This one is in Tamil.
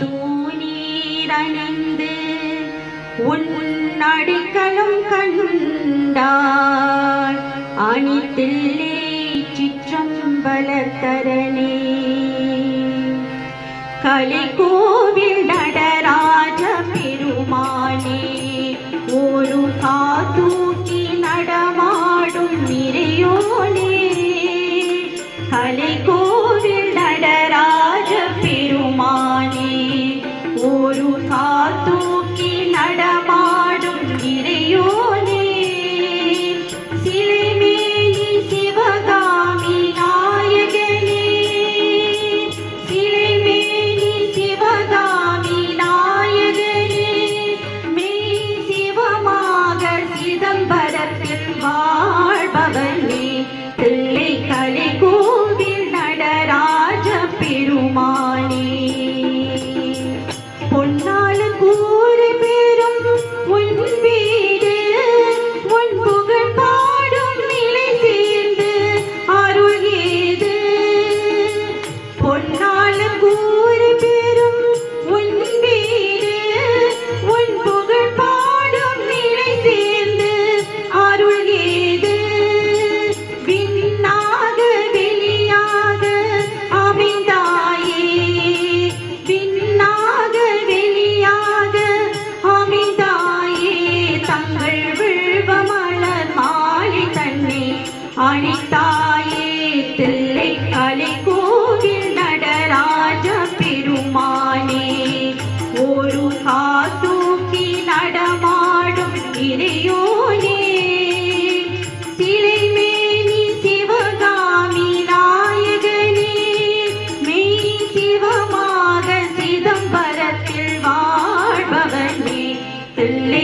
தூணீரணிந்து உன் அடிக்கலம் கண்டாள் அணித்தில்லே சிற்றம்பலத்தரணே. கலை கோவில் நடராஜ பெருமானே ஒரு காத்தூக்கி நடமாடும் நிறையோனே கலிகோவில் ஒரு காத்தூக்கி நடமாடும் இறையோனே. சிலைமேனி சிவகாமி நாயகனே. சிலைமேனி சிவகாமி நாயகனே. மெய் சிவமாக சிதம்பரத்தில் வாழ்பவனே. பிள்ளை கலை கோவில் நடராஜ பெருமா அணித்தாயே தில்லை கலை கோவில் நடராஜ பெருமானே. ஒரு காத்தூக்கி நடமாடும் இறையோனே. சிலைமேனி சிவகாமி நாயகனே. மெய் சிவமாக சிதம்பரத்தில் வாழ்பவனே. தில்லை